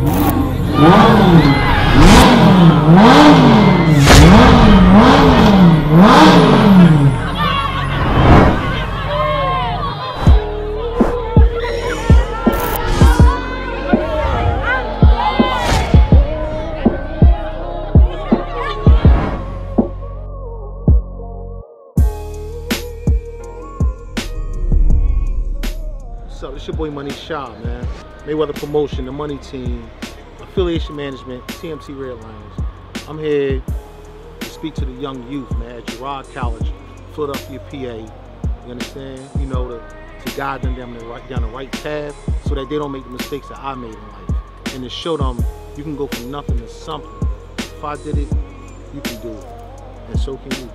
Wow. Wow. Wow. What's up? It's your boy Money Shaw, man. Mayweather Promotion, the Money Team, Affiliation Management, TMT Red Lions. I'm here to speak to the young youth, man, at Girard College, Philadelphia, PA. You understand? You know, to, to guide them down the, right, down the right path so that they don't make the mistakes that I made in life. And to show them you can go from nothing to something. If I did it, you can do it. And so can you.